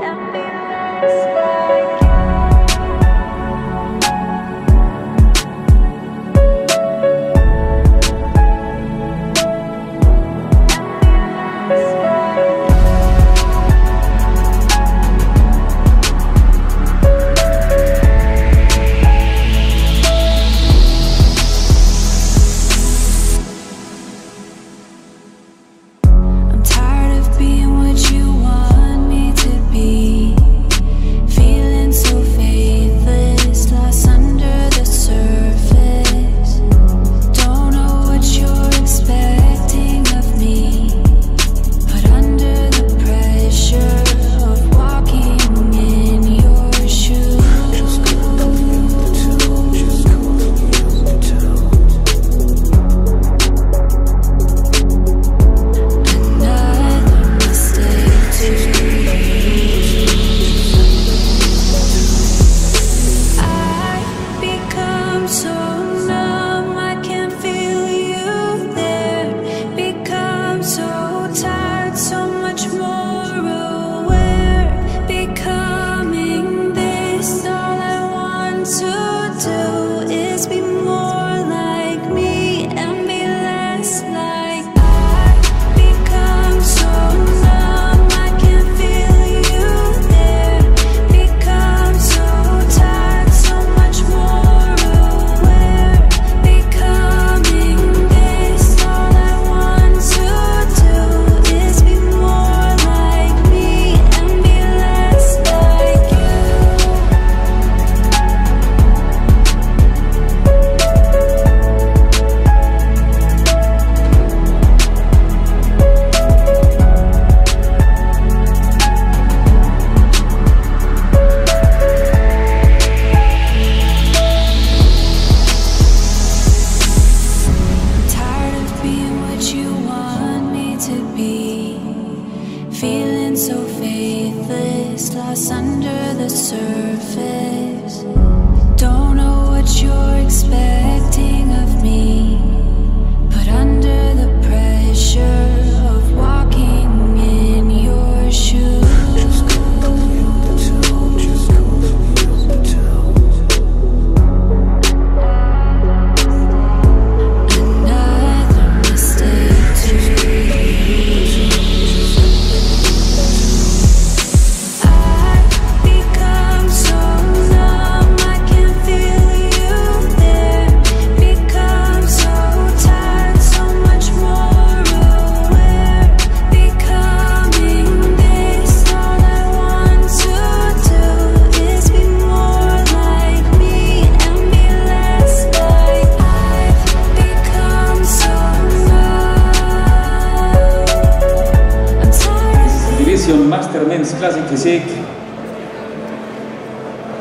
Happiness. lost under the surface. Don't know what you're expecting of me. classic physique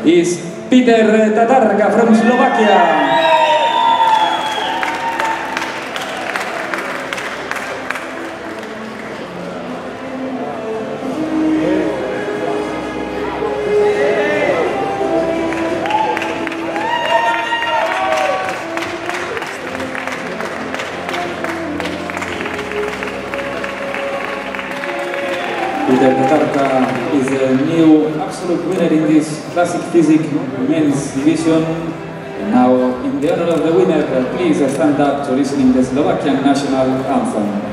is Peter Tatarka from Slovakia. Interpretarka is a new absolute winner in this classic physique men's division. And now, in the honor of the winner, please stand up to listen to the Slovakian national anthem.